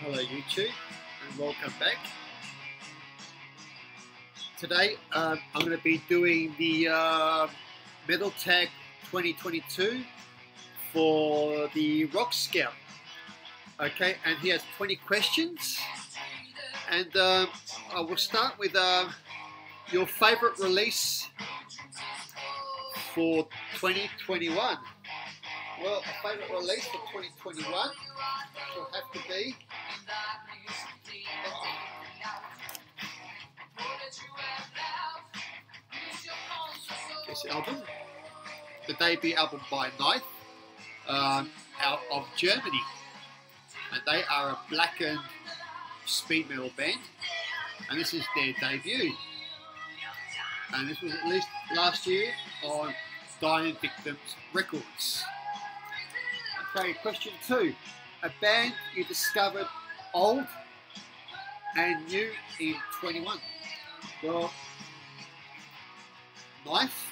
Hello YouTube and welcome back. Today um, I'm going to be doing the uh, Metal Tag 2022 for the Rock Scout. Okay, and he has 20 questions and um, I will start with uh, your favorite release for 2021. Well, a favourite release for 2021 will have to be this album, the debut album by Knife, um, out of Germany, and they are a blackened speed metal band, and this is their debut. And this was released last year on Dying Victims Records. Okay, question two. A band you discovered old and new in 21. Well, Knife.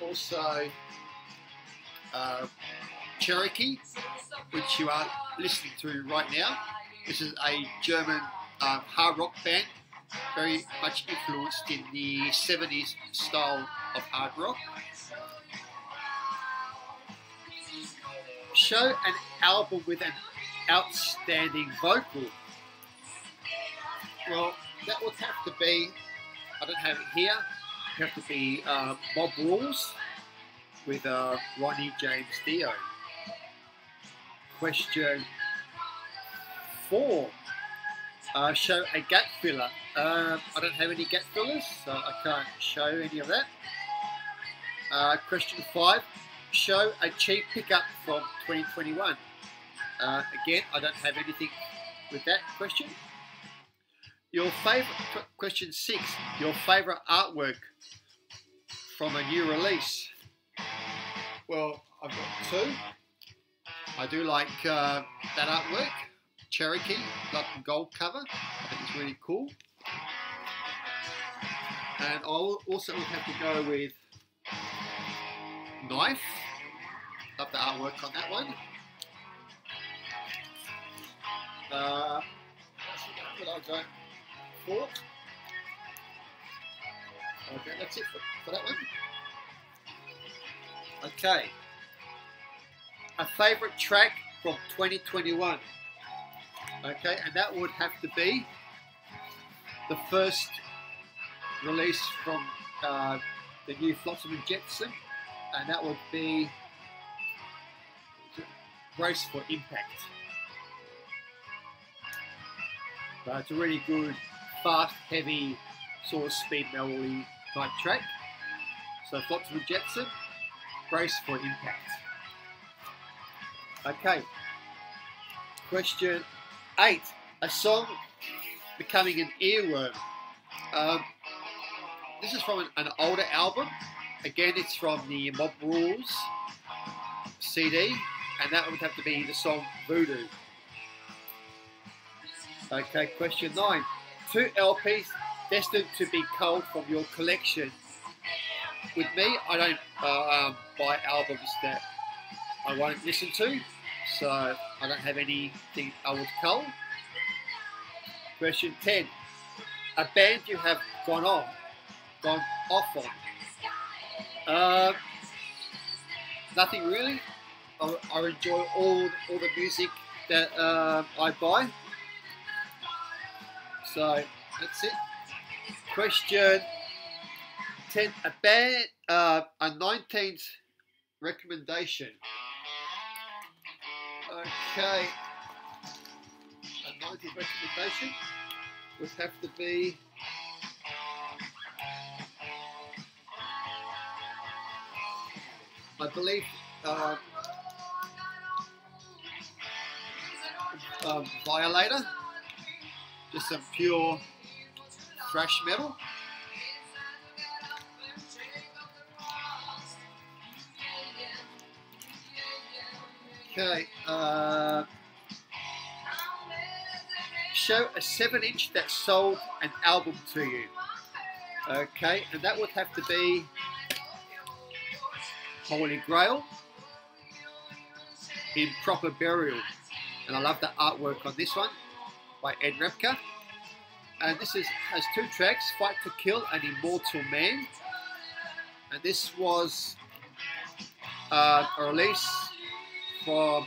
Also, uh, Cherokee, which you are listening to right now. This is a German um, hard rock band very much influenced in the 70s style of hard rock. Show an album with an outstanding vocal. Well, that would have to be, I don't have it here, it have to be uh, Mob Rules with uh, Ronnie James Dio. Question four. Uh, show a gap filler. Uh, I don't have any gap fillers, so I can't show any of that. Uh, question five. Show a cheap pickup from 2021. Uh, again, I don't have anything with that question. Your favorite question six. Your favorite artwork from a new release. Well, I've got two. I do like uh, that artwork. Cherokee, and gold cover. I think it's really cool. And I also would have to go with Knife. Love the artwork on that one. Uh, what I go for? Okay, that's it for, for that one. Okay. A favourite track from 2021. Okay, and that would have to be the first release from uh, the new Flotsam and Jetsam, and that would be Brace for Impact. But it's a really good, fast, heavy, sort of speed melody type track. So Flotsam and Jetsam, Brace for Impact. Okay. Question eight. A song becoming an earworm. Um, this is from an, older album. Again, it's from the Mob Rules CD, and that would have to be the song Voodoo. Okay, question nine. Two LPs destined to be culled from your collection. With me, I don't uh, um, buy albums that I won't listen to, so I don't have anything I would cull. Question 10. A band you have gone on, gone off on. Uh, nothing really. I, I, enjoy all all the music that uh, I buy. So that's it. Question 10. A band, uh, a 19th recommendation. Okay. A 19th recommendation would have to be I believe uh, um, Violator, just some pure thrash metal. Okay, uh, show a 7 inch that sold an album to you. Okay, and that would have to be Holy Grail in Proper Burial. And I love the artwork on this one by Ed Repka. And this is has two tracks, Fight to Kill and Immortal Man. And this was uh, a release from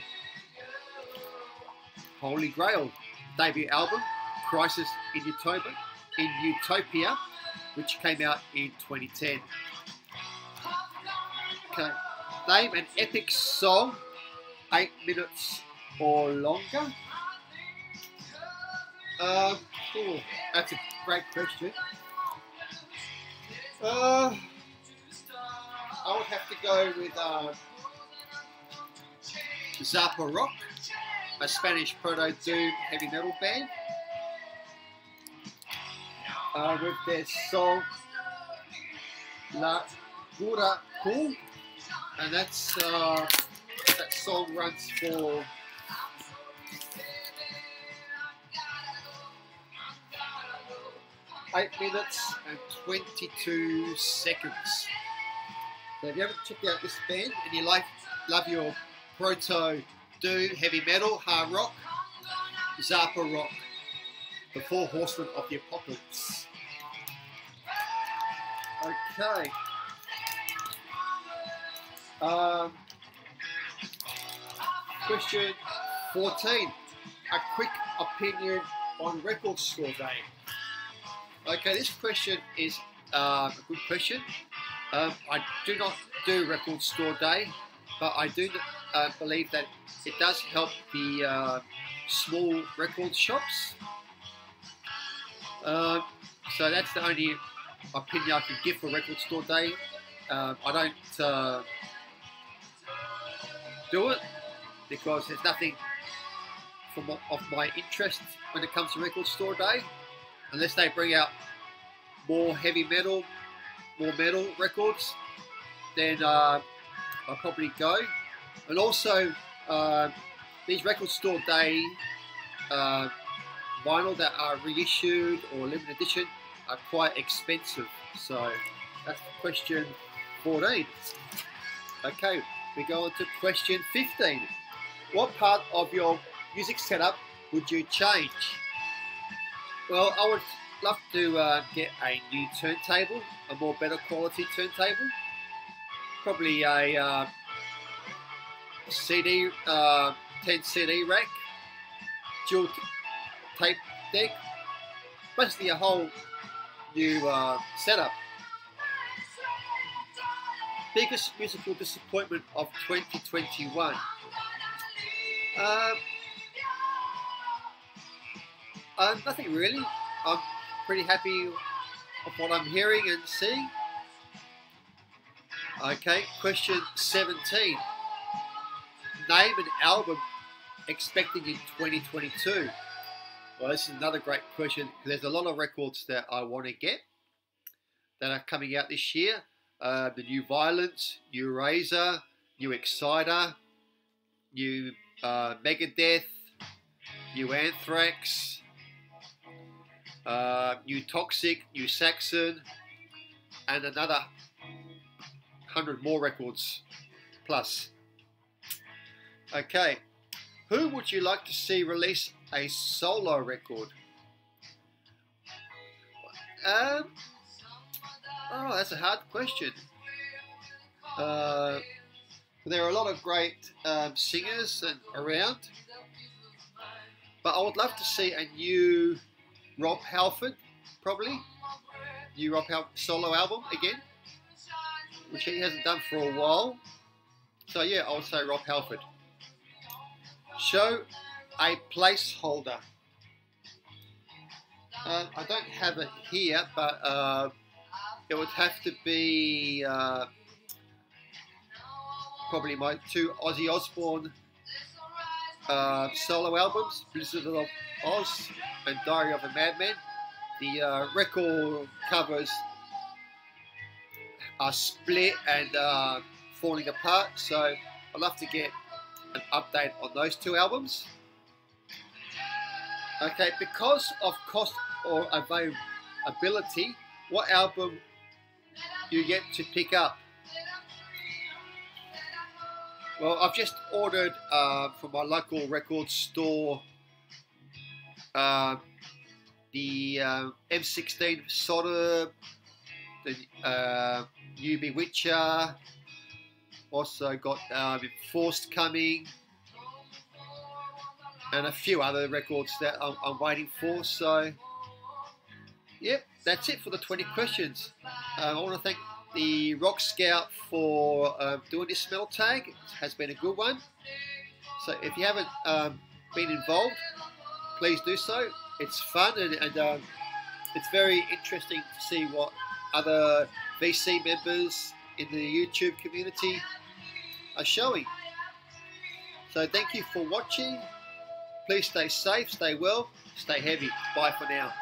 Holy Grail debut album, Crisis in Utopia, in Utopia, which came out in 2010. Okay, name an epic song, eight minutes or longer. Uh, oh, that's a great question. Uh, I would have to go with uh, Zappa Rock, a Spanish proto doom heavy metal band. Uh, with their song La Pura Cool, and that's uh, that song runs for eight minutes and 22 seconds. So if you haven't checked out this band and you like love your proto doom, heavy metal, hard rock, Zappa rock, the four horsemen of the apocalypse. Okay. Um, question 14. A quick opinion on record store day. Okay, this question is uh, a good question. Um, I do not do record store day, but I do uh, believe that it does help the uh, small record shops. Uh, so that's the only opinion I can give for record store day. Um, I don't uh, do it because there's nothing from of my interest when it comes to record store day, unless they bring out more heavy metal, more metal records. Then uh, I'll probably go. And also, uh, these record store day uh, vinyl that are reissued or limited edition are quite expensive. So that's question 14. Okay, we go on to question 15. What part of your music setup would you change? Well, I would love to uh, get a new turntable, a more better quality turntable. Probably a uh, CD, uh, 10 CD rack, dual tape deck, basically a whole new uh, setup. Biggest musical disappointment of 2021. Uh, uh, nothing really. I'm pretty happy of what I'm hearing and seeing. Okay, question 17. Name an album expecting in 2022. Well, this is another great question. There's a lot of records that I want to get that are coming out this year. Uh, the new Vio-lence, new Razor, new Exciter, new uh, Megadeth, new Anthrax, uh, new Toxik, new Saxon, and another hundred more records plus. Okay, who would you like to see release a solo record? Um, oh, that's a hard question. Uh, there are a lot of great um, singers around, but I would love to see a new Rob Halford, probably new Rob Halford solo album again, which he hasn't done for a while. So yeah, I would say Rob Halford. Show a placeholder. Uh, I don't have it here, but uh, it would have to be uh, probably my two Ozzy Osbourne uh, solo albums, Blizzard of Oz and Diary of a Madman. The uh, record covers are split and uh, falling apart, so I'd love to get an update on those two albums. Okay, because of cost or availability, what album you get to pick up? Well, I've just ordered uh, from my local record store uh, the uh, M16 solder, the uh, UB Witcher, also got uh, Forced coming, and a few other records that I'm, I'm waiting for. So, yep, that's it for the 20 questions. Uh, I want to thank the Rock Scout for uh, doing this smell tag. It has been a good one. So if you haven't um, been involved, please do so. It's fun and, and um, it's very interesting to see what other VC members in the YouTube community are showing. So thank you for watching. Please stay safe, stay well, stay heavy. Bye for now.